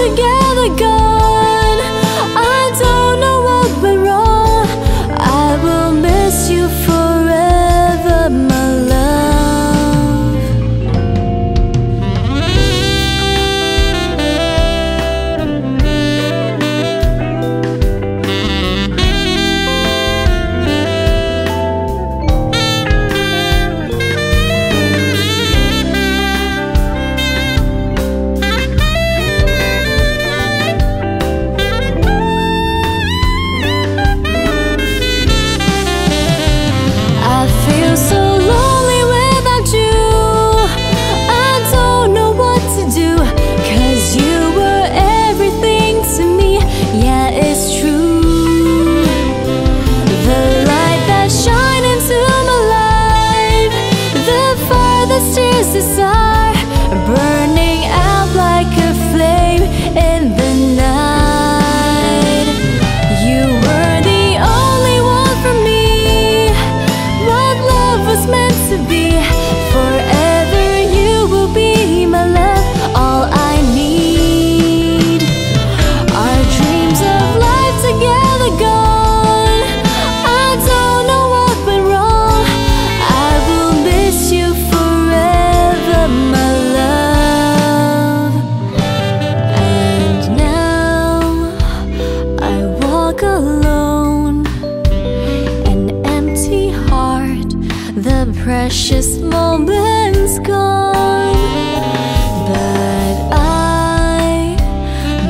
again. desire the precious moments gone. But I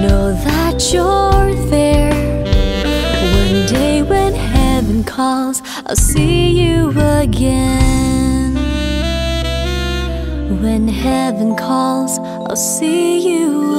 know that you're there. One day when heaven calls, I'll see you again. When heaven calls, I'll see you